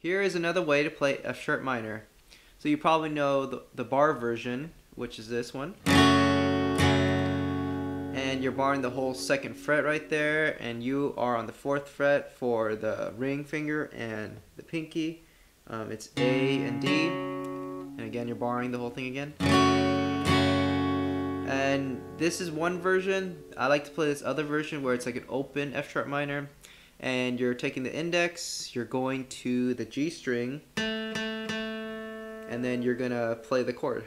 Here is another way to play F sharp minor. So you probably know the, the bar version, which is this one. And you're barring the whole second fret right there, and you are on the fourth fret for the ring finger and the pinky. Um, it's A and D. And again, you're barring the whole thing again. And this is one version. I like to play this other version where it's like an open F sharp minor. And you're taking the index, you're going to the G string, and then you're gonna play the chord.